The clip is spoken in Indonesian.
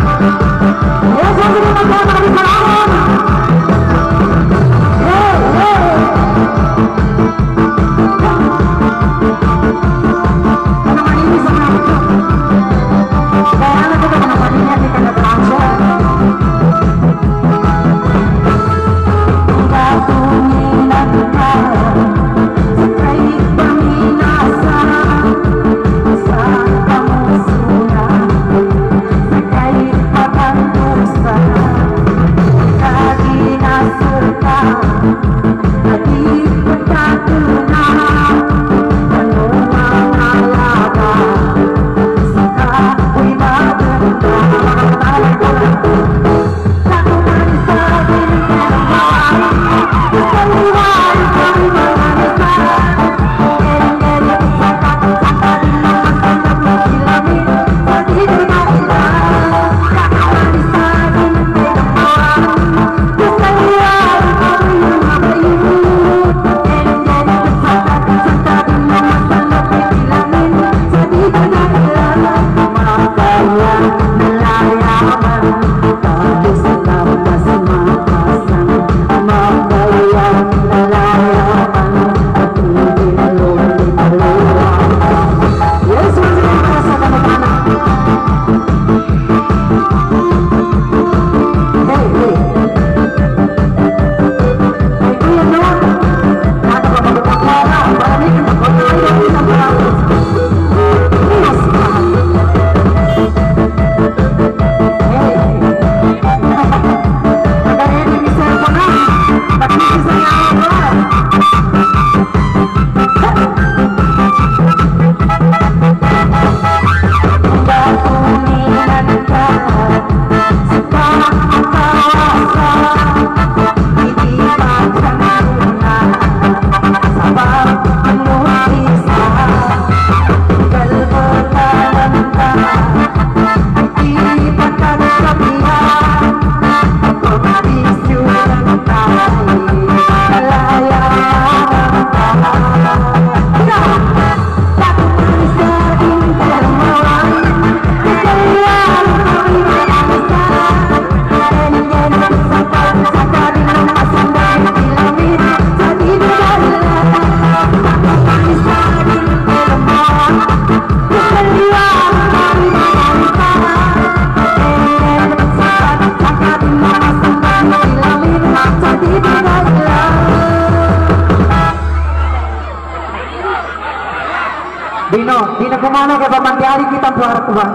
放送するます Dino, Dino ke mana ke Paman Tiari kita buat Tuhan.